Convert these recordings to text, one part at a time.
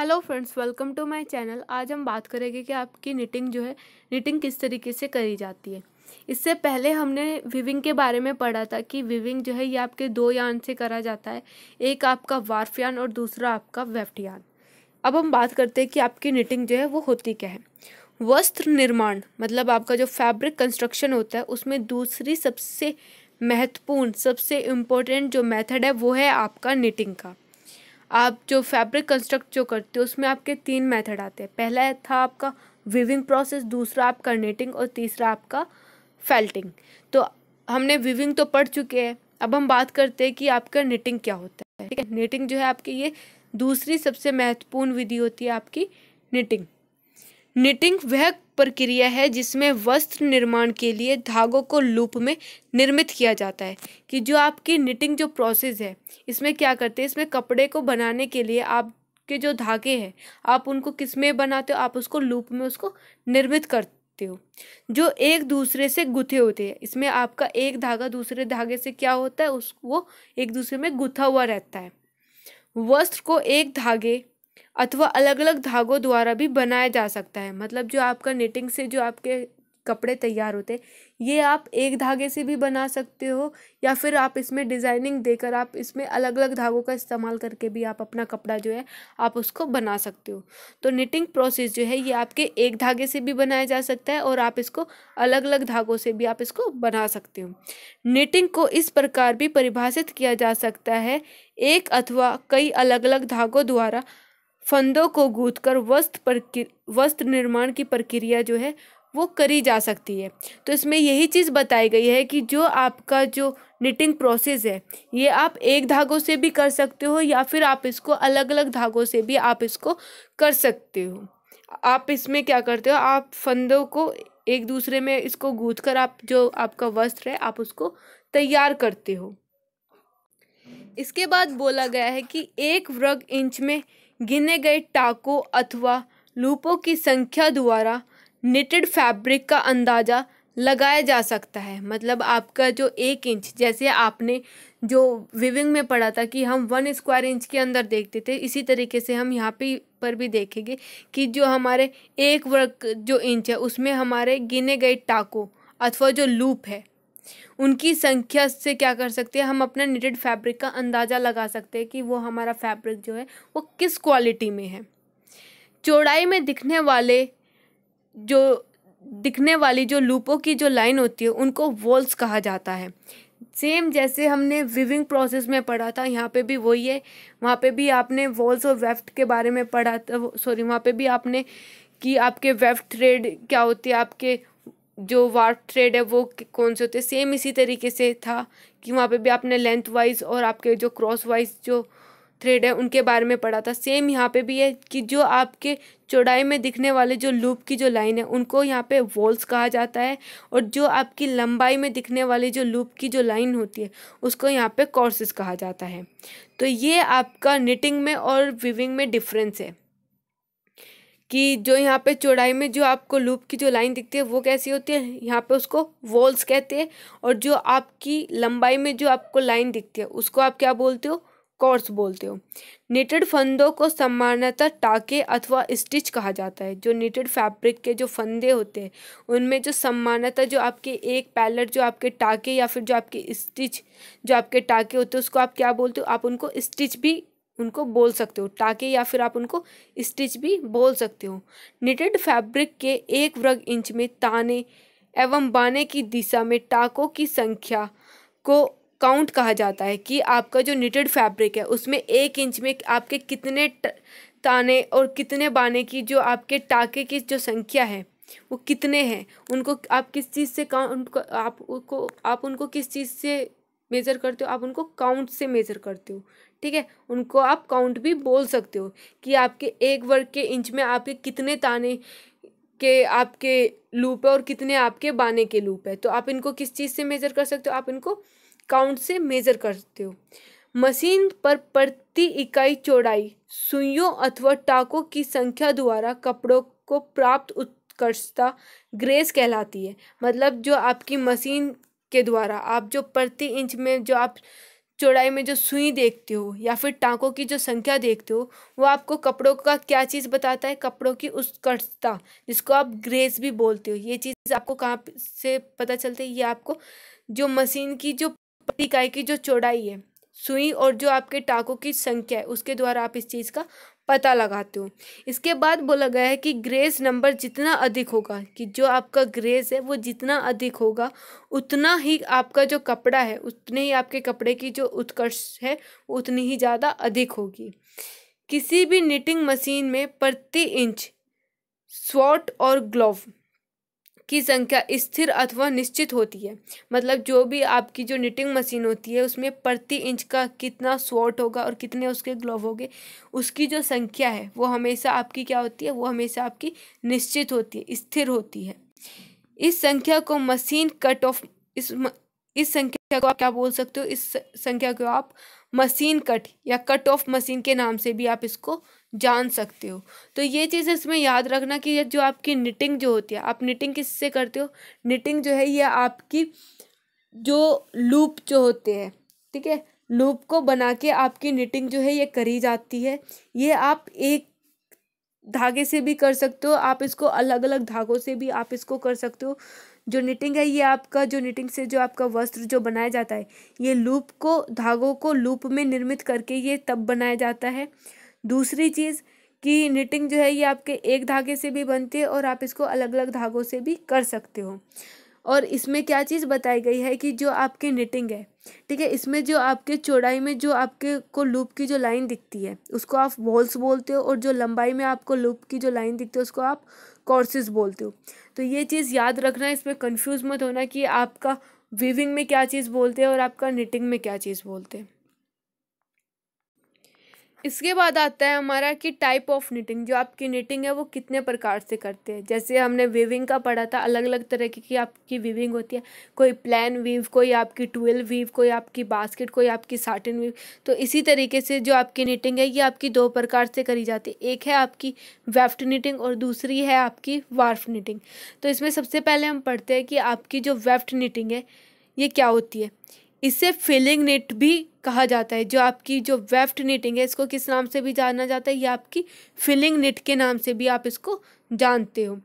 Hello friends welcome to my channel आज हम बात करेंगे कि आपकी निटिंग जो है निटिंग किस तरीके से करी जाती है। इससे पहले हमने विविंग के बारे में पढ़ा था कि विविंग जो है, ये आपके दो यान से करा जाता है। एक आपका वार्फ यान और दूसरा आपका वेफ्ट यान। अब हम बात करते हैं कि आपकी निटिंग जो है, वो होती क्या है। वस्त्र निर्माण मतलब आपका जो फैब्रिक कंस्ट्रक्शन होता है, उसमें दूसरी सबसे महत्वपूर्ण, सबसे इम्पोर्टेंट जो मेथड है, वो है आपका निटिंग का। आप जो फैब्रिक कंस्ट्रक्ट जो करते हो, उसमें आपके तीन मेथड आते हैं। पहला था आपका विविंग प्रोसेस दूसरा आपका नेटिंग और तीसरा आपका फेल्टिंग तो हमने विविंग तो पढ़ चुके हैं। अब हम बात करते हैं कि आपका नेटिंग क्या होता है, ठीक है? नेटिंग जो है आपकी ये दूसरी सबसे महत्वपूर्ण विधि होती है आपकी निटिंग निटिंग वह प्रक्रिया है जिसमें वस्त्र निर्माण के लिए धागों को लूप में निर्मित किया जाता है कि जो आपकी निटिंग जो प्रोसेस है, इसमें क्या करते हैं? इसमें कपड़े को बनाने के लिए आपके जो धागे हैं, आप उनको किसमें बनाते हो? आप उसको लूप में उसको निर्मित करते हो। जो एक दूसरे से गुथे होते हैं, इसमें आपका एक धागा दूसरे धागे से क्या होता है? उस, वो एक दूसरे में गुथा हुआ रहता है। वस्त्र को एक धागे अथवा अलग अलग धागों द्वारा भी बनाया जा सकता है। मतलब जो आपका निटिंग से जो आपके कपड़े तैयार होते हैं, ये आप एक धागे से भी बना सकते हो या फिर आप इसमें डिज़ाइनिंग देकर आप इसमें अलग अलग धागों का इस्तेमाल करके भी आप अपना कपड़ा जो है, आप उसको बना सकते हो। तो निटिंग प्रोसेस जो है, ये आपके एक धागे से भी बनाया जा सकता है और आप इसको अलग अलग धागों से भी आप इसको बना सकते हो। निटिंग को इस प्रकार भी परिभाषित किया जा सकता है, एक अथवा कई अलग अलग धागों द्वारा फंदों को गूंथ कर वस्त्र वस्त्र निर्माण की प्रक्रिया जो है, वो करी जा सकती है। तो इसमें यही चीज़ बताई गई है कि जो आपका जो निटिंग प्रोसेस है, ये आप एक धागों से भी कर सकते हो या फिर आप इसको अलग अलग धागों से भी आप इसको कर सकते हो। आप इसमें क्या करते हो, आप फंदों को एक दूसरे में इसको गूंथ कर आप जो आपका वस्त्र है, आप उसको तैयार करते हो। इसके बाद बोला गया है कि एक वर्ग इंच में गिने गए टाकों अथवा लूपों की संख्या द्वारा निटेड फैब्रिक का अंदाज़ा लगाया जा सकता है। मतलब आपका जो एक इंच जैसे आपने जो विविंग में पढ़ा था कि हम वन स्क्वायर इंच के अंदर देखते थे, इसी तरीके से हम यहाँ पे पर भी देखेंगे कि जो हमारे एक वर्ग जो इंच है, उसमें हमारे गिने गए टाकों अथवा जो लूप है उनकी संख्या से क्या कर सकते हैं? हम अपना निटेड फैब्रिक का अंदाज़ा लगा सकते हैं कि वो हमारा फैब्रिक जो है, वो किस क्वालिटी में है। चौड़ाई में दिखने वाले जो, दिखने वाली जो लूपों की जो लाइन होती है, उनको वॉल्स कहा जाता है। सेम जैसे हमने विविंग प्रोसेस में पढ़ा था, यहाँ पे भी वही है। वहाँ पे भी आपने वॉल्स और वेफ्ट के बारे में पढ़ा था सॉरी वहाँ पे भी आपने कि आपके वेफ्ट थ्रेड क्या होती है, आपके जो वार्प थ्रेड है वो कौन से होते हैं? सेम इसी तरीके से था कि वहाँ पे भी आपने लेंथ वाइज और आपके जो क्रॉस वाइज जो थ्रेड है, उनके बारे में पढ़ा था। सेम यहाँ पे भी है कि जो आपके चौड़ाई में दिखने वाले जो लूप की जो लाइन है, उनको यहाँ पे वॉल्स कहा जाता है और जो आपकी लंबाई में दिखने वाली जो लूप की जो लाइन होती है, उसको यहाँ पे कॉर्सेस कहा जाता है। तो ये आपका निटिंग में और विविंग में डिफरेंस है। कि जो यहाँ पे चौड़ाई में जो आपको लूप की जो लाइन दिखती है वो कैसी होती है, यहाँ पे उसको वॉल्स कहते हैं और जो आपकी लंबाई में जो आपको लाइन दिखती है, उसको आप क्या बोलते हो? कॉर्स बोलते हो। निटेड फंदों को सामान्यतः टाके अथवा स्टिच कहा जाता है। जो निटेड फैब्रिक के जो फंदे होते हैं, उनमें जो सामान्यतः जो आपके एक पैलेट जो आपके टाके या फिर जो आपके स्टिच जो आपके टाके होते हैं, उसको आप क्या बोलते हो? आप उनको स्टिच भी उनको बोल सकते हो, टाके या फिर आप उनको स्टिच भी बोल सकते हो। निटेड फैब्रिक के एक वर्ग इंच में ताने एवं बाने की दिशा में टाकों की संख्या को काउंट कहा जाता है कि आपका जो निटेड फैब्रिक है, उसमें एक इंच में आपके कितने ताने और कितने बाने की जो आपके टाके की जो संख्या है, वो कितने हैं, उनको आप किस चीज़ से काउंट आप उनको आप उनको किस चीज़ से मेज़र करते हो, आप उनको काउंट से मेज़र करते हो। ठीक है? उनको आप काउंट भी बोल सकते हो कि आपके एक वर्ग के इंच में आपके कितने ताने के आपके लूप है और कितने आपके बाने के लूप है। तो आप इनको किस चीज़ से मेज़र कर सकते हो? आप इनको काउंट से मेज़र करते हो। मशीन पर प्रति इकाई चौड़ाई सुइयों अथवा टाकों की संख्या द्वारा कपड़ों को प्राप्त उत्कर्षता ग्रेस कहलाती है। मतलब जो आपकी मशीन के द्वारा आप जो प्रति इंच में जो आप चौड़ाई में जो सुई देखते हो या फिर टाँकों की जो संख्या देखते हो, वो आपको कपड़ों का क्या चीज़ बताता है? कपड़ों की उत्कर्षता, जिसको आप ग्रेस भी बोलते हो। ये चीज़ आपको कहाँ से पता चलती है? ये आपको जो मशीन की जो पटिकाई की जो चौड़ाई है, सुई और जो आपके टाँकों की संख्या है, उसके द्वारा आप इस चीज़ का पता लगाते हो। इसके बाद बोला गया है कि ग्रेस नंबर जितना अधिक होगा, कि जो आपका ग्रेस है, वो जितना अधिक होगा, उतना ही आपका जो कपड़ा है, उतने ही आपके कपड़े की जो उत्कर्ष है, उतनी ही ज़्यादा अधिक होगी। किसी भी निटिंग मशीन में प्रति इंच स्वॉट और ग्लोव की संख्या स्थिर अथवा निश्चित होती है। मतलब जो भी आपकी जो निटिंग मशीन होती है, उसमें प्रति इंच का कितना स्वॉट होगा और कितने उसके ग्लोव होंगे, उसकी जो संख्या है, वो हमेशा आपकी क्या होती है? वो हमेशा आपकी निश्चित होती है, स्थिर होती है। इस संख्या को मशीन कट ऑफ़ इस इस संख्या को आप क्या बोल सकते हो? इस संख्या को आप मशीन कट या कट ऑफ़ मशीन के नाम से भी आप इसको जान सकते हो। तो ये चीज़ इसमें याद रखना कि जो आपकी निटिंग जो होती है, आप निटिंग किससे करते हो? निटिंग जो है ये आपकी जो लूप जो होते हैं, ठीक है? लूप को बना के आपकी निटिंग जो है ये करी जाती है। ये आप एक धागे से भी कर सकते हो, आप इसको अलग अलग धागों से भी आप इसको कर सकते हो। जो निटिंग है ये आपका, जो निटिंग से जो आपका वस्त्र जो बनाया जाता है, ये लूप को, धागों को लूप में निर्मित करके ये तब बनाया जाता है। दूसरी चीज़ कि निटिंग जो है ये आपके एक धागे से भी बनती है और आप इसको अलग अलग धागों से भी कर सकते हो। और इसमें क्या चीज़ बताई गई है कि जो आपकी निटिंग है, ठीक है, इसमें जो आपके चौड़ाई में जो आपके को लूप की जो लाइन दिखती है, उसको आप वॉल्स बोलते हो और जो लंबाई में आपको लूप की जो लाइन दिखती है, उसको आप कॉर्सेस बोलते हो। तो ये चीज़ याद रखना, इसमें कन्फ्यूज़ मत होना कि आपका वीविंग में क्या चीज़ बोलते हैं और आपका निटिंग में क्या चीज़ बोलते हैं। इसके बाद आता है हमारा कि टाइप ऑफ़ निटिंग जो आपकी निटिंग है वो कितने प्रकार से करते हैं? जैसे हमने वीविंग का पढ़ा था अलग अलग तरह की, आपकी वीविंग होती है। कोई प्लान वीव कोई आपकी ट्वेल्व वीव कोई आपकी बास्केट कोई आपकी साटिन वीव तो इसी तरीके से जो आपकी निटिंग है ये आपकी दो प्रकार से करी जाती है। एक है आपकी वेफ्ट निटिंग और दूसरी है आपकी वार्फ निटिंग तो इसमें सबसे पहले हम पढ़ते हैं कि आपकी जो वेफ्ट निटिंग है ये क्या होती है? इसे फिलिंग निट भी कहा जाता है, जो आपकी जो वेफ्ट निटिंग है, इसको किस नाम से भी जाना जाता है? ये आपकी फिलिंग निट के नाम से भी आप इसको जानते हो।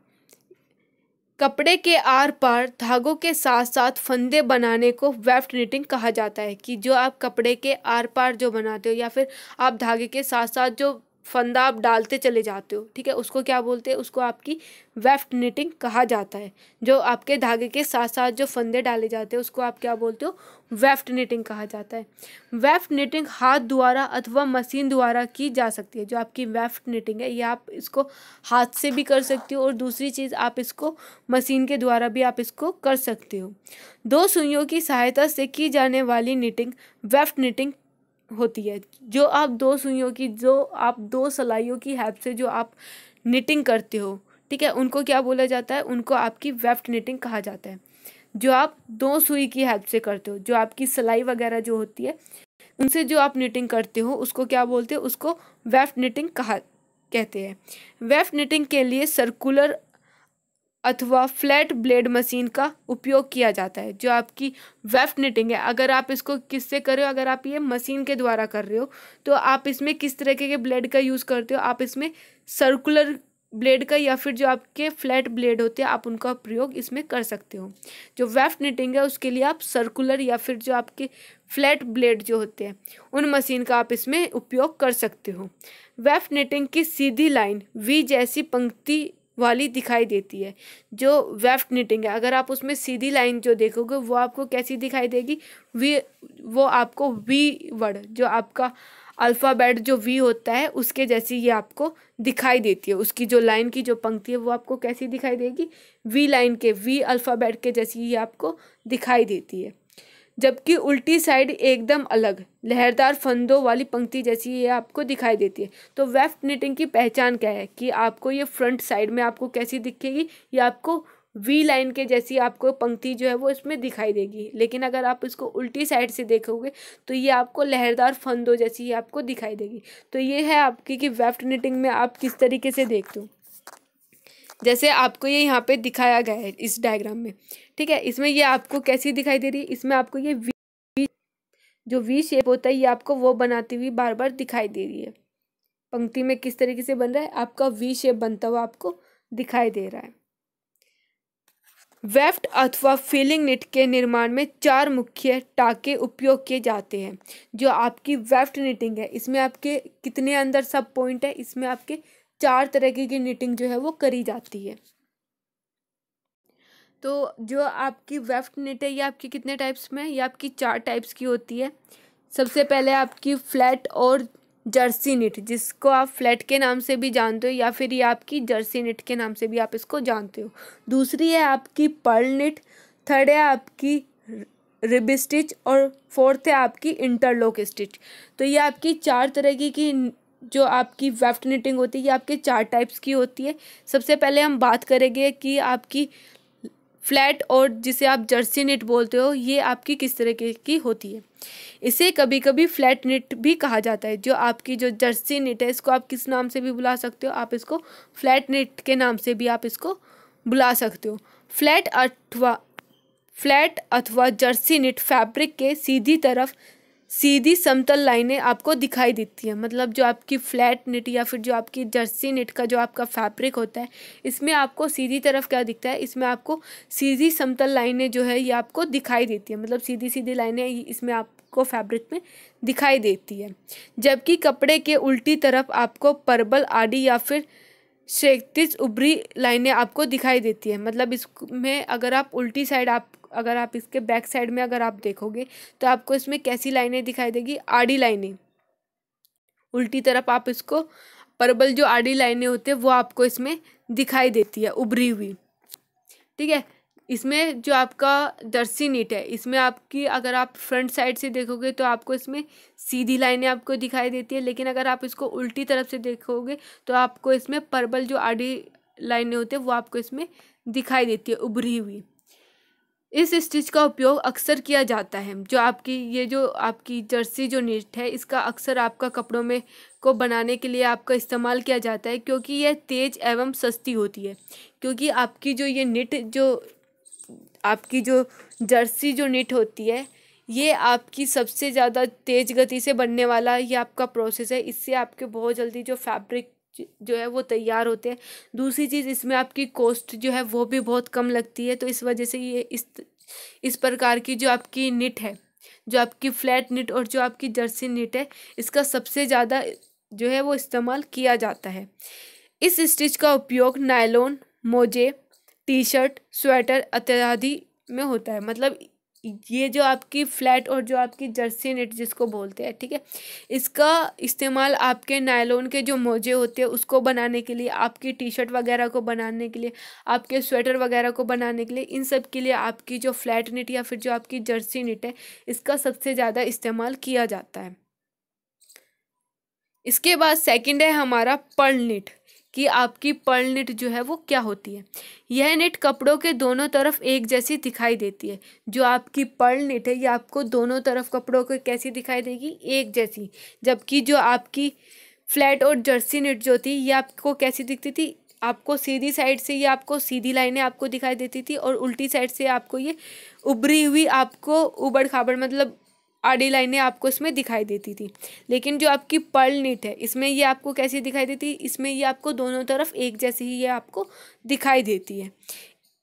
कपड़े के आर पार धागों के साथ साथ फंदे बनाने को वेफ्ट निटिंग कहा जाता है कि जो आप कपड़े के आर पार जो बनाते हो या फिर आप धागे के साथ साथ जो फंदा आप डालते चले जाते हो, ठीक है? उसको क्या बोलते हैं? उसको आपकी वेफ्ट निटिंग कहा जाता है। जो आपके धागे के साथ साथ जो फंदे डाले जाते हैं, उसको आप क्या बोलते हो? वेफ्ट निटिंग कहा जाता है। वेफ्ट निटिंग हाथ द्वारा अथवा मशीन द्वारा की जा सकती है। जो आपकी वेफ्ट निटिंग है, ये आप इसको हाथ से भी कर सकते हो और दूसरी चीज़, आप इसको मशीन के द्वारा भी आप इसको कर सकते हो। दो सुइयों की सहायता से की जाने वाली निटिंग, वेफ्ट निटिंग होती है, जो आप दो सुइयों की, जो आप दो सलाइयों की हेल्प से जो आप निटिंग करते हो, ठीक है? उनको क्या बोला जाता है? उनको आपकी वेफ्ट निटिंग कहा जाता है। जो आप दो सुई की हेल्प से करते हो, जो आपकी सिलाई वगैरह जो होती है, उनसे जो आप निटिंग करते हो, उसको क्या बोलते हो? उसको वेफ्ट निटिंग कहा, कहते हैं। वेफ्ट निटिंग के लिए सर्कुलर अथवा फ्लैट ब्लेड मशीन का उपयोग किया जाता है, जो आपकी वेफ्ट निटिंग है। अगर आप इसको किससे कर रहे हो? अगर आप ये मशीन के द्वारा कर रहे हो तो आप इसमें किस तरीके के ब्लेड का यूज़ करते हो? आप इसमें सर्कुलर ब्लेड का या फिर जो आपके फ्लैट ब्लेड होते हैं, आप उनका प्रयोग इसमें कर सकते हो। जो वेफ्ट निटिंग है, उसके लिए आप सर्कुलर या फिर जो आपके फ्लैट ब्लेड जो होते हैं, उन मशीन का आप इसमें उपयोग कर सकते हो। वेफ्ट निटिंग की सीधी लाइन, वी जैसी पंक्ति वाली दिखाई देती है, जो वेफ्ट निटिंग है। अगर आप उसमें सीधी लाइन जो देखोगे, वो आपको कैसी दिखाई देगी? वी वो आपको वी वर्ड जो आपका अल्फ़ाबेट जो वी होता है, उसके जैसी ये आपको दिखाई देती है। उसकी जो लाइन की जो पंक्ति है, वो आपको कैसी दिखाई देगी? वी लाइन के वी अल्फ़ाबेट के जैसी ये आपको दिखाई देती है। जबकि उल्टी साइड एकदम अलग, लहरदार फंदों वाली पंक्ति जैसी ये आपको दिखाई देती है। तो वेफ्ट निटिंग की पहचान क्या है? कि आपको ये फ्रंट साइड में आपको कैसी दिखेगी ये आपको वी लाइन के जैसी आपको पंक्ति जो है वो इसमें दिखाई देगी। लेकिन अगर आप इसको उल्टी साइड से देखोगे तो ये आपको लहरदार फंदों जैसी आपको दिखाई देगी। तो ये है आपकी कि वेफ्ट निटिंग में आप किस तरीके से देखते हो। जैसे आपको ये यहाँ पे दिखाया गया है इस डायग्राम में। ठीक है? इसमें ये आपको कैसी दिखाई दे रही है? इसमें आपको ये वी जो वी शेप होता है, ये आपको वो बनाती हुई बार बार दिखाई दे रही है। पंक्ति में किस तरीके से बन रहा है? आपका वी शेप बनता हुआ आपको दिखाई दे रहा है। वेफ्ट अथवा फीलिंग निट के निर्माण में चार मुख्य टाके उपयोग किए जाते हैं, जो आपकी वेफ्ट निटिंग है। इसमें आपके कितने अंदर सब पॉइंट है? इसमें आपके चार तरह की निटिंग जो है वो करी जाती है। तो जो आपकी वेफ्ट निट है ये आपकी कितने टाइप्स में ये आपकी चार टाइप्स की होती है। सबसे पहले आपकी फ्लैट और जर्सी निट जिसको आप फ्लैट के नाम से भी जानते हो या फिर ये आपकी जर्सी निट के नाम से भी आप इसको जानते हो। दूसरी है आपकी पर्ल निट थर्ड है आपकी रिब स्टिच और फोर्थ है आपकी इंटरलॉक स्टिच तो ये आपकी चार तरह की, की जो आपकी वेफ्ट निटिंग होती है, ये आपके चार टाइप्स की होती है। सबसे पहले हम बात करेंगे कि आपकी फ्लैट और जिसे आप जर्सी निट बोलते हो, ये आपकी किस तरह की होती है। इसे कभी कभी फ्लैट निट भी कहा जाता है, जो आपकी जो जर्सी निट है, इसको आप किस नाम से भी बुला सकते हो? आप इसको फ्लैट निट के नाम से भी आप इसको बुला सकते हो। फ्लैट अथवा फ्लैट अथवा जर्सी निट फैब्रिक के सीधी तरफ़ सीधी समतल लाइनें आपको दिखाई देती हैं। मतलब जो आपकी फ्लैट निट या फिर जो आपकी जर्सी निट का जो आपका फैब्रिक होता है, इसमें आपको सीधी तरफ़ क्या दिखता है? इसमें आपको सीधी समतल लाइनें जो है, ये आपको दिखाई देती है। मतलब सीधी सीधी लाइनें इसमें आपको फैब्रिक में दिखाई देती है। जबकि कपड़े के उल्टी तरफ़ आपको परबल आदि या फिर क्षैतिज उभरी लाइनें आपको दिखाई देती है। मतलब इसमें अगर आप उल्टी साइड आप अगर आप इसके बैक साइड में अगर आप देखोगे तो आपको इसमें कैसी लाइनें दिखाई देगी? आड़ी लाइनें। उल्टी तरफ़ आप इसको परबल जो आड़ी लाइनें होती है, वो आपको इसमें दिखाई देती है, उभरी हुई। ठीक है? इसमें जो आपका जर्सी नीट है, इसमें आपकी अगर आप फ्रंट साइड से देखोगे तो आपको इसमें सीधी लाइनें आपको दिखाई देती है, लेकिन अगर आप इसको उल्टी तरफ़ से देखोगे तो आपको इसमें परबल जो आड़ी लाइनें होती है, वो आपको इसमें दिखाई देती है, उभरी हुई। इस स्टिच का उपयोग अक्सर किया जाता है, जो आपकी, ये जो आपकी जर्सी जो निट है, इसका अक्सर आपका कपड़ों में को बनाने के लिए आपका इस्तेमाल किया जाता है, क्योंकि यह तेज़ एवं सस्ती होती है। क्योंकि आपकी जो ये निट जो, आपकी जो जर्सी जो निट होती है, ये आपकी सबसे ज़्यादा तेज़ गति से बनने वाला ये आपका प्रोसेस है। इससे आपके बहुत जल्दी जो फैब्रिक जो है वो तैयार होते हैं। दूसरी चीज़, इसमें आपकी कॉस्ट जो है वो भी बहुत कम लगती है तो इस वजह से ये इस इस प्रकार की जो आपकी निट है, जो आपकी फ्लैट निट और जो आपकी जर्सी निट है, इसका सबसे ज़्यादा जो है वो इस्तेमाल किया जाता है। इस स्टिच का उपयोग नायलॉन मोजे टी शर्ट स्वेटर इत्यादि में होता है। मतलब ये जो आपकी फ्लैट और जो आपकी जर्सी नेट जिसको बोलते हैं, ठीक है? इसका इस्तेमाल आपके नायलोन के जो मोजे होते हैं, उसको बनाने के लिए, आपकी टी शर्ट वगैरह को बनाने के लिए, आपके स्वेटर वगैरह को बनाने के लिए, इन सब के लिए आपकी जो फ्लैट नेट या फिर जो आपकी जर्सी नेट है, इसका सबसे ज़्यादा इस्तेमाल किया जाता है। इसके बाद सेकंड है हमारा पर्ल निट। कि आपकी पर्ल निट जो है वो क्या होती है। यह निट कपड़ों के दोनों तरफ़ एक जैसी दिखाई देती है। जो आपकी पर्ल निट है, ये आपको दोनों तरफ़ कपड़ों के कैसी दिखाई देगी? एक जैसी। जबकि जो आपकी फ्लैट और जर्सी निट जो थी, ये आपको कैसी दिखती थी? आपको सीधी साइड से ये आपको सीधी लाइनें आपको दिखाई देती थी और उल्टी साइड से आपको ये उभरी हुई, आपको उबड़ खाबड़ मतलब आड़ी लाइनें आपको इसमें दिखाई देती थी। लेकिन जो आपकी पर्ल नीट है, इसमें ये आपको कैसी दिखाई देती? है इसमें ये आपको दोनों तरफ़ एक जैसी ही ये आपको दिखाई देती है।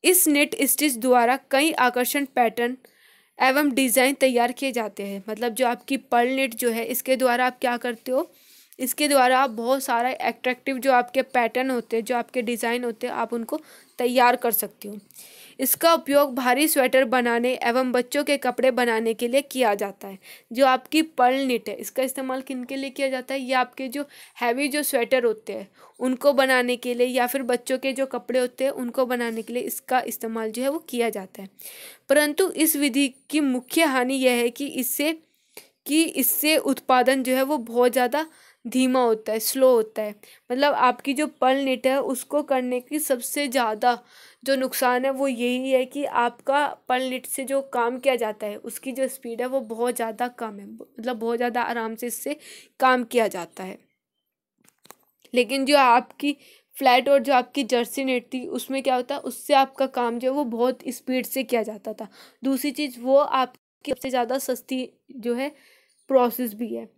इस नेट स्टिच द्वारा कई आकर्षण पैटर्न एवं डिज़ाइन तैयार किए जाते हैं। मतलब जो आपकी पर्ल नेट जो है, इसके द्वारा आप क्या करते हो? इसके द्वारा आप बहुत सारा एट्रैक्टिव जो आपके पैटर्न होते हैं, जो आपके डिज़ाइन होते हैं, आप उनको तैयार कर सकते हो। इसका उपयोग भारी स्वेटर बनाने एवं बच्चों के कपड़े बनाने के लिए किया जाता है। जो आपकी पर्ल निट है, इसका इस्तेमाल किन के लिए किया जाता है? ये आपके जो हैवी जो स्वेटर होते हैं, उनको बनाने के लिए या फिर बच्चों के जो कपड़े होते हैं, उनको बनाने के लिए इसका इस्तेमाल जो है वो किया जाता है। परंतु इस विधि की मुख्य हानि यह है कि इससे कि इससे उत्पादन जो है वो बहुत ज़्यादा धीमा होता है स्लो होता है। मतलब आपकी जो पल निट है, उसको करने की सबसे ज़्यादा जो नुकसान है, वो यही है कि आपका पल निट से जो काम किया जाता है, उसकी जो स्पीड है, वो बहुत ज़्यादा कम है। मतलब बहुत ज़्यादा आराम से इससे काम किया जाता है। लेकिन जो आपकी फ्लैट और जो आपकी जर्सी नेट थी, उसमें क्या होता है उससे आपका काम जो है, वो बहुत स्पीड से किया जाता था। दूसरी चीज़, वो आपकी सबसे ज़्यादा सस्ती जो है प्रोसेस भी है।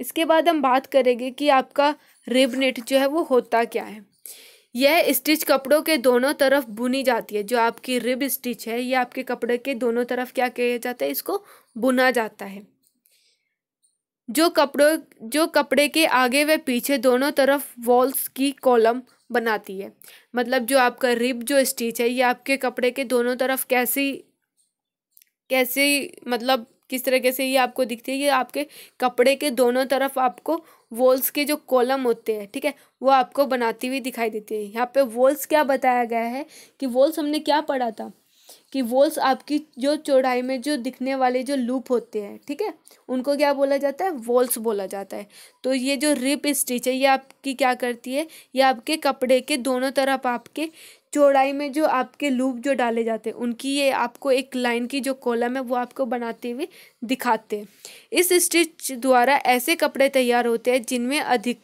इसके बाद हम बात करेंगे कि आपका रिब नेट जो है वो होता क्या है। यह स्टिच कपड़ों के दोनों तरफ़ बुनी जाती है। जो आपकी रिब स्टिच है, यह आपके कपड़े के दोनों तरफ़ क्या किया जाता है, इसको बुना जाता है। जो कपड़ों, जो कपड़े के आगे व पीछे दोनों तरफ़ वॉल्स की कॉलम बनाती है। मतलब जो आपका रिब जो स्टिच है ये आपके कपड़े के दोनों तरफ़ कैसी कैसी मतलब किस तरीके से ये आपको दिखती है, ये आपके कपड़े के दोनों तरफ़ आपको वॉल्स के जो कॉलम होते हैं, ठीक है, वो आपको बनाती हुई दिखाई देती है। यहाँ पे वॉल्स क्या बताया गया है कि वॉल्स हमने क्या पढ़ा था? कि वॉल्स आपकी जो चौड़ाई में जो दिखने वाले जो लूप होते हैं, ठीक है, उनको क्या बोला जाता है? वॉल्स बोला जाता है। तो ये जो रिप स्टिच है, ये आपकी क्या करती है? ये आपके कपड़े के दोनों तरफ़ आपके चौड़ाई में जो आपके लूप जो डाले जाते हैं, उनकी ये आपको एक लाइन की जो कॉलम है, वो आपको बनाते हुए दिखाते हैं। इस स्टिच द्वारा ऐसे कपड़े तैयार होते हैं, जिनमें अधिक,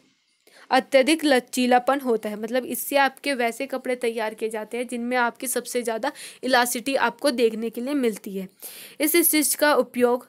अत्यधिक लचीलापन होता है। मतलब इससे आपके वैसे कपड़े तैयार किए जाते हैं, जिनमें आपकी सबसे ज़्यादा इलासिटी आपको देखने के लिए मिलती है। इस स्टिच का उपयोग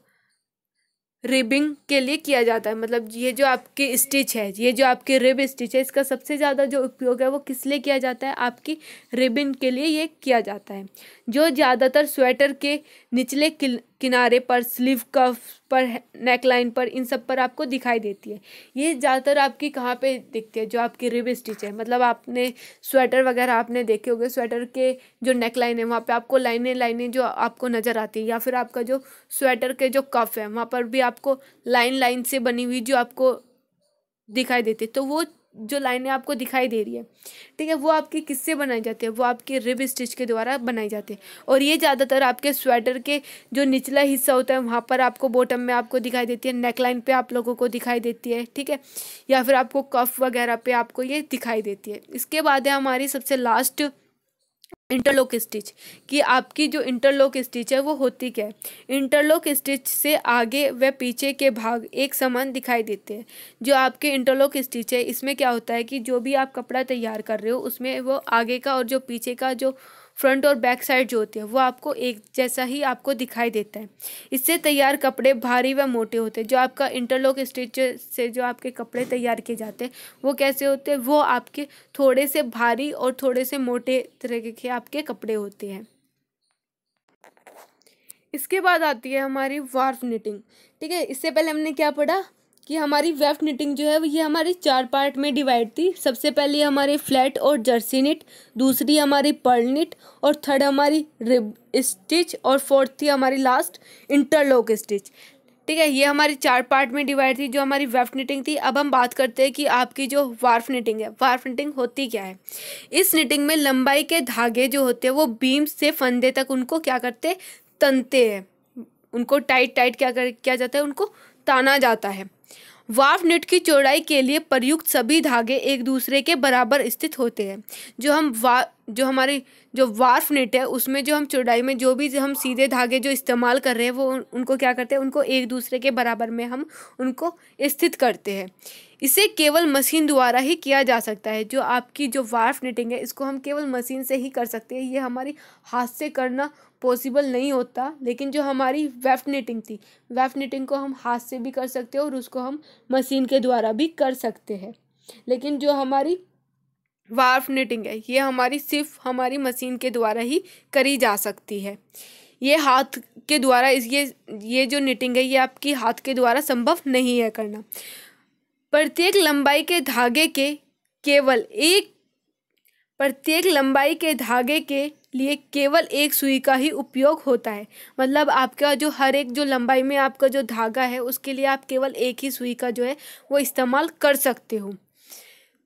रिबिंग के लिए किया जाता है। मतलब ये जो आपकी स्टिच है, ये जो आपकी रिब स्टिच है, इसका सबसे ज़्यादा जो उपयोग है वो किस लिए किया जाता है? आपकी रिबिंग के लिए ये किया जाता है। जो ज़्यादातर स्वेटर के निचले किनारे पर स्लीव कफ पर नेक लाइन पर, इन सब पर आपको दिखाई देती है। ये ज़्यादातर आपकी कहाँ पे दिखती है? जो आपकी रिब स्टिच है। मतलब आपने स्वेटर वगैरह आपने देखे होंगे स्वेटर के जो नेक लाइन है, वहाँ पे आपको लाइनें लाइनें जो आपको नज़र आती है, या फिर आपका जो स्वेटर के जो कफ है, वहाँ पर भी आपको लाइन लाइन से बनी हुई जो आपको दिखाई देती है। तो वो जो लाइनें आपको दिखाई दे रही है, ठीक है, वो आपकी किससे बनाई जाती है? वो आपके रिब स्टिच के द्वारा बनाई जाती है। और ये ज़्यादातर आपके स्वेटर के जो निचला हिस्सा होता है, वहाँ पर आपको बॉटम में आपको दिखाई देती है नेक लाइन पर आप लोगों को दिखाई देती है, ठीक है, या फिर आपको कफ वगैरह पर आपको ये दिखाई देती है। इसके बाद है हमारी सबसे लास्ट इंटरलॉक स्टिच, कि आपकी जो इंटरलॉक स्टिच है वो होती क्या है? इंटरलॉक स्टिच से आगे व पीछे के भाग एक समान दिखाई देते हैं। जो आपके इंटरलॉक स्टिच है, इसमें क्या होता है कि जो भी आप कपड़ा तैयार कर रहे हो, उसमें वो आगे का और जो पीछे का जो फ्रंट और बैक साइड जो होती है, वो आपको एक जैसा ही आपको दिखाई देता है। इससे तैयार कपड़े भारी व मोटे होते हैं। जो आपका इंटरलॉक स्टिच से जो आपके कपड़े तैयार किए जाते हैं, वो कैसे होते हैं? वो आपके थोड़े से भारी और थोड़े से मोटे तरीके के आपके कपड़े होते हैं। इसके बाद आती है हमारी वार्फ निटिंग। ठीक है, इससे पहले हमने क्या पढ़ा? कि हमारी वेफ्ट निटिंग जो है ये हमारी चार पार्ट में डिवाइड थी। सबसे पहले हमारी फ्लैट और जर्सी निट दूसरी हमारी पर्ल निट और थर्ड हमारी रिब स्टिच और फोर्थ थी हमारी लास्ट इंटरलॉक स्टिच ठीक है, ये हमारी चार पार्ट में डिवाइड थी जो हमारी वेफ्ट निटिंग थी। अब हम बात करते हैं कि आपकी जो वार्फ निटिंग है वार्फ निटिंग होती क्या है? इस निटिंग में लंबाई के धागे जो होते हैं, वो बीम से फंदे तक उनको क्या करते तनते हैं। उनको टाइट टाइट क्या कर, किया जाता है? उनको ताना जाता है। वार्फ नेट की चौड़ाई के लिए प्रयुक्त सभी धागे एक दूसरे के बराबर स्थित होते हैं। जो हम वा, जो हमारी, जो वार्फ नेट है, उसमें जो हम चौड़ाई में जो भी हम सीधे धागे जो इस्तेमाल कर रहे हैं, वो उनको क्या करते हैं? उनको एक दूसरे के बराबर में हम उनको स्थित करते हैं। इसे केवल मशीन द्वारा ही किया जा सकता है। जो आपकी जो वार्फ नेटिंग है, इसको हम केवल मशीन से ही कर सकते हैं। ये हमारी हाथ से करना पॉसिबल नहीं होता, लेकिन जो हमारी वेफ्ट निटिंग थी वेफ्ट निटिंग को हम हाथ से भी कर सकते हैं और उसको हम मशीन के द्वारा भी कर सकते हैं। लेकिन जो हमारी वार्फ निटिंग है, ये हमारी सिर्फ़ हमारी मशीन के द्वारा ही करी जा सकती है। ये हाथ के द्वारा इस ये ये जो निटिंग है, ये आपकी हाथ के द्वारा संभव नहीं है करना। प्रत्येक लंबाई के धागे के केवल एक, प्रत्येक लंबाई के धागे के लिए केवल एक सुई का ही उपयोग होता है। मतलब आपका जो हर एक जो लंबाई में आपका जो धागा है, उसके लिए आप केवल एक ही सुई का जो है, वो इस्तेमाल कर सकते हो।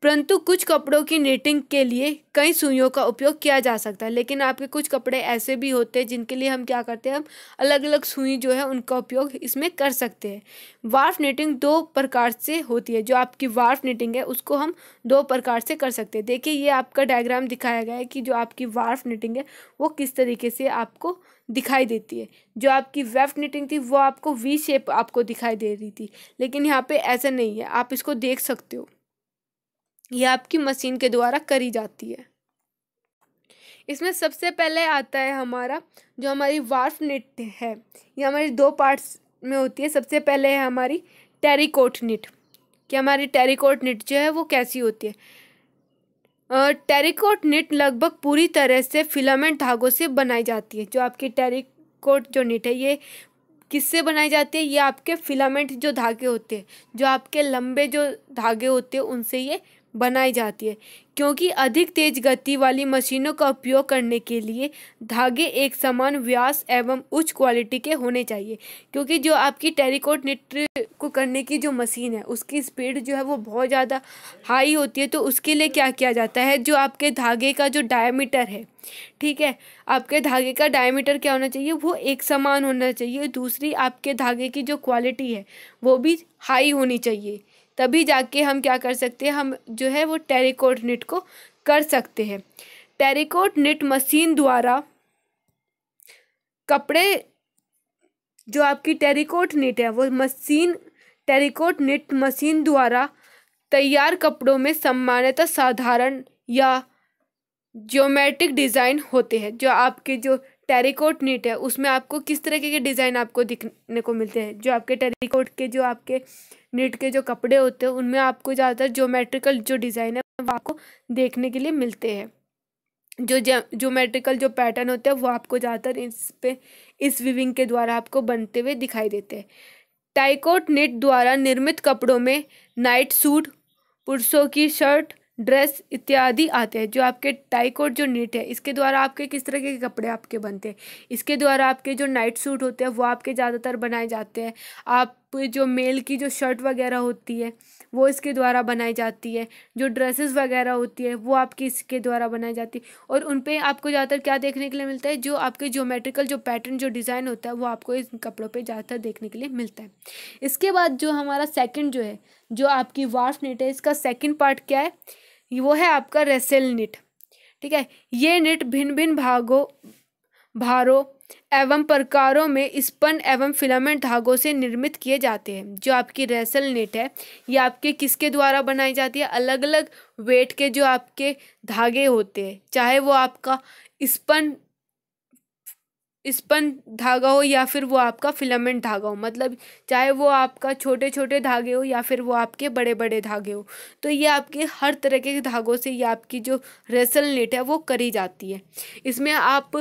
परंतु कुछ कपड़ों की नेटिंग के लिए कई सुइयों का उपयोग किया जा सकता है। लेकिन आपके कुछ कपड़े ऐसे भी होते हैं जिनके लिए हम क्या करते हैं, हम अलग अलग सुई जो है उनका उपयोग इसमें कर सकते हैं। वार्फ नेटिंग दो प्रकार से होती है। जो आपकी वार्फ नेटिंग है, उसको हम दो प्रकार से कर सकते हैं। देखिए, ये आपका डायग्राम दिखाया गया है कि जो आपकी वार्फ नेटिंग है, वो किस तरीके से आपको दिखाई देती है। जो आपकी वेफ्ट निटिंग थी, वो आपको वी शेप आपको दिखाई दे रही थी। लेकिन यहाँ पे ऐसा नहीं है। आप इसको देख सकते हो। यह आपकी मशीन के द्वारा करी जाती है। इसमें सबसे पहले आता है हमारा जो हमारी वार्फ निट है। ये हमारी दो पार्ट्स में होती है। सबसे पहले है हमारी टेरिकोट निट। कि हमारी टेरिकोट निट जो है वो कैसी होती है? टेरिकोट निट लगभग पूरी तरह से फिलामेंट धागों से बनाई जाती है। जो आपकी टेरिकोट जो निट है, ये किससे बनाई जाती है? ये आपके फिलामेंट जो धागे होते हैं, जो आपके लंबे जो धागे होते हैं, उनसे ये बनाई जाती है, क्योंकि अधिक तेज गति वाली मशीनों का उपयोग करने के लिए धागे एक समान व्यास एवं उच्च क्वालिटी के होने चाहिए, क्योंकि जो आपकी टेरिकोट निट को करने की जो मशीन है, उसकी स्पीड जो है वो बहुत ज़्यादा हाई होती है तो उसके लिए क्या किया जाता है, जो आपके धागे का जो डायमीटर है, ठीक है, आपके धागे का डायमीटर क्या होना चाहिए, वो एक समान होना चाहिए, दूसरी आपके धागे की जो क्वालिटी है, वो भी हाई होनी चाहिए। तभी जाके हम क्या कर सकते हैं, हम जो है वो टेरिकोट निट को कर सकते हैं। टेरिकोट निट मशीन द्वारा कपड़े जो आपकी टेरिकोट निट है, वो मशीन, टेरिकोट निट मशीन द्वारा तैयार कपड़ों में सामान्यतः साधारण या ज्योमेट्रिक डिज़ाइन होते हैं, जो आपके जो टेरिकोट नीट है, उसमें आपको किस तरीके के डिज़ाइन आपको दिखने को मिलते हैं? जो आपके टेरिकोट के, जो आपके नीट के जो कपड़े होते हैं, उनमें आपको ज़्यादातर ज्योमेट्रिकल जो डिज़ाइन है, वो आपको देखने के लिए मिलते हैं। जो ज्योमेट्रिकल जो पैटर्न होते हैं, वो आपको ज़्यादातर इस पे, इस विविंग के द्वारा आपको बनते हुए दिखाई देते हैं। टाइकोट नेट द्वारा निर्मित कपड़ों में नाइट सूट, पुरुषों की शर्ट ड्रेस इत्यादि आते हैं, जो आपके टाइकोट जो नीट है, इसके द्वारा आपके किस तरह के कपड़े आपके बनते हैं? इसके द्वारा आपके जो नाइट सूट होते हैं, वो आपके ज़्यादातर बनाए जाते हैं। आप जो मेल की जो शर्ट वगैरह होती है, वो इसके द्वारा बनाई जाती है। जो ड्रेसेस वगैरह होती है, वो आपकी इसके द्वारा बनाई जाती है। और उन पर आपको ज़्यादातर क्या देखने के लिए मिलता है? जो आपके ज्योमेट्रिकल जो पैटर्न जो डिज़ाइन होता है, वो आपको इन कपड़ों पे ज़्यादातर देखने के लिए मिलता है। इसके बाद जो हमारा सेकंड जो है, जो आपकी वार्फ नेट है, इसका सेकेंड पार्ट क्या है? वो है आपका रेसेल निट। ठीक है? ये निट भिन्न भिन्न भागों, भारों एवं प्रकारों में स्पन एवं फिलामेंट धागों से निर्मित किए जाते हैं। जो आपकी रेसल नेट है, ये आपके किसके द्वारा बनाई जाती है? अलग अलग वेट के जो आपके धागे होते हैं, चाहे वो आपका स्पन स्पन धागा हो या फिर वो आपका फिलामेंट धागा हो। मतलब चाहे वो आपका छोटे छोटे धागे हो या फिर वो आपके बड़े बड़े धागे हो। तो ये आपके हर तरह के धागों से ये आपकी जो रेसल नेट है वो करी जाती है। इसमें आप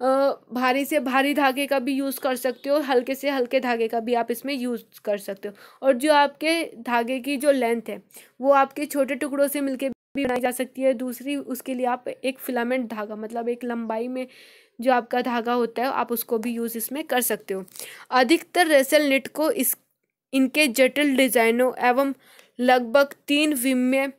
भारी से भारी धागे का भी यूज़ कर सकते हो, हल्के से हल्के धागे का भी आप इसमें यूज़ कर सकते हो। और जो आपके धागे की जो लेंथ है, वो आपके छोटे टुकड़ों से मिलके भी बनाई जा सकती है। दूसरी, उसके लिए आप एक फिलामेंट धागा मतलब एक लंबाई में जो आपका धागा होता है, आप उसको भी यूज़ इसमें कर सकते हो। अधिकतर रेसल नेट को इस, इनके जटिल डिज़ाइनों एवं लगभग तीन विम्य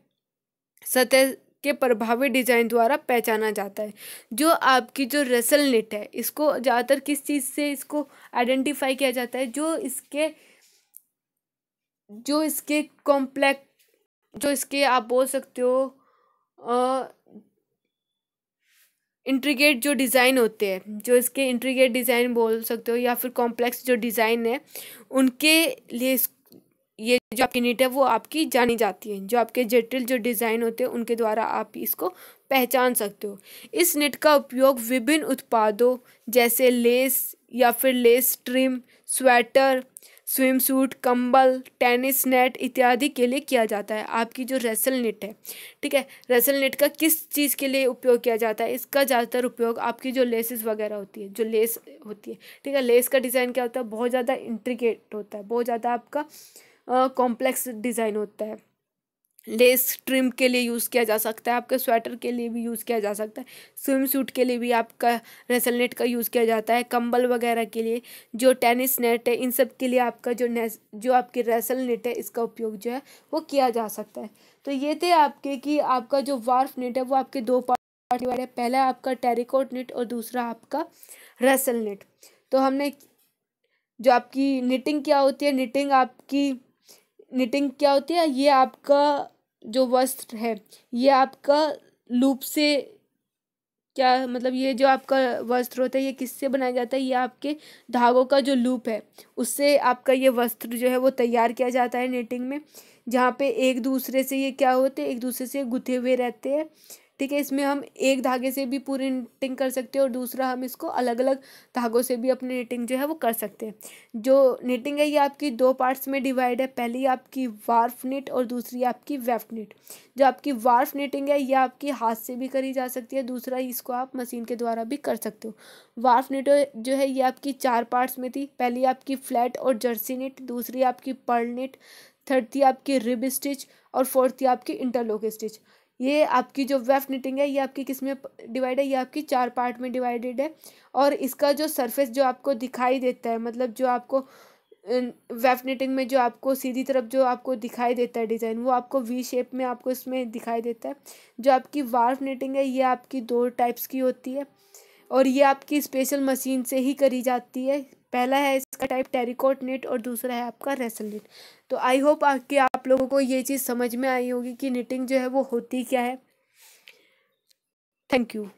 सतह के प्रभावी डिज़ाइन द्वारा पहचाना जाता है। जो आपकी जो रेसल नेट है, इसको ज़्यादातर किस चीज़ से इसको आइडेंटिफाई किया जाता है? जो इसके जो इसके कॉम्प्लेक्स जो इसके आप बोल सकते हो इंट्रीगेट जो डिज़ाइन होते हैं, जो इसके इंट्रीगेट डिज़ाइन बोल सकते हो या फिर कॉम्प्लेक्स जो डिज़ाइन है, उनके लिए ये जो आपकी नीट है वो आपकी जानी जाती है। जो आपके जटिल जो डिज़ाइन होते हैं, उनके द्वारा आप इसको पहचान सकते हो। इस नेट का उपयोग विभिन्न उत्पादों जैसे लेस या फिर lace trim, sweater swim suit कंबल टेनिस नेट इत्यादि के लिए किया जाता है। आपकी जो रेसल नेट है, ठीक है? रेसल नेट का किस चीज़ के लिए उपयोग किया जाता है? इसका ज़्यादातर उपयोग आपकी जो लेसेस वगैरह होती है, जो लेस होती है, ठीक है? लेस का डिज़ाइन क्या होता है? बहुत ज़्यादा इंट्रिकेट होता है, बहुत ज़्यादा आपका कॉम्प्लेक्स डिज़ाइन होता है। लेस ट्रिम के लिए यूज़ किया जा सकता है, आपके स्वेटर के लिए भी यूज़ किया जा सकता है स्विम सूट के लिए भी आपका रेसल नेट का यूज़ किया जाता है, कंबल वगैरह के लिए, जो टेनिस नेट है, इन सब के लिए आपका जो नेस, जो आपकी रेसल नेट है, इसका उपयोग जो है, वो किया जा सकता है। तो ये थे आपके कि आपका जो वार्फ नेट है, वो आपके दो पार्ट है पहला आपका टेरिकोट नेट और दूसरा आपका रेसल नेट तो हमने जो आपकी निटिंग क्या होती है निटिंग आपकी निटिंग क्या होती है, ये आपका जो वस्त्र है, ये आपका लूप से क्या मतलब ये जो आपका वस्त्र होता है, ये किससे बनाया जाता है? ये आपके धागों का जो लूप है, उससे आपका ये वस्त्र जो है वो तैयार किया जाता है नेटिंग में, जहाँ पे एक दूसरे से ये क्या होते हैं? एक दूसरे से गुथे हुए रहते हैं। ठीक है, इसमें हम एक धागे से भी पूरी निटिंग कर सकते हैं और दूसरा हम इसको अलग अलग धागों से भी अपनी निटिंग जो है वो कर सकते हैं। जो निटिंग है, ये आपकी दो पार्ट्स में डिवाइड है, पहली आपकी वार्फ निट और दूसरी आपकी वेफ्ट निट जो आपकी वार्फ निटिंग है यह आपकी हाथ से भी करी जा सकती है, दूसरा इसको आप मशीन के द्वारा भी कर सकते हो। वार्फ निट जो है, ये आपकी चार पार्ट्स में थी, पहली आपकी फ्लैट और जर्सी निट दूसरी आपकी पर्ल निट थर्ड थी आपकी रिब स्टिच और फोर्थ थी आपकी इंटरलॉक स्टिच ये आपकी जो वेफ निटिंग है, ये आपकी किसमें डिवाइड है? ये आपकी चार पार्ट में डिवाइडेड है। और इसका जो सरफेस जो आपको दिखाई देता है मतलब जो आपको वेफ निटिंग में जो आपको सीधी तरफ़ जो आपको दिखाई देता है डिज़ाइन वो आपको वी शेप में आपको इसमें दिखाई देता है। जो आपकी वार्फ निटिंग है, ये आपकी दो टाइप्स की होती है। और ये आपकी स्पेशल मशीन से ही करी जाती है। पहला है इसका टाइप टेरिकोट नेट और दूसरा है आपका रेसल नेट तो आई होप कि लोगों को ये चीज़ समझ में आई होगी कि निटिंग जो है वो होती क्या है? Thank you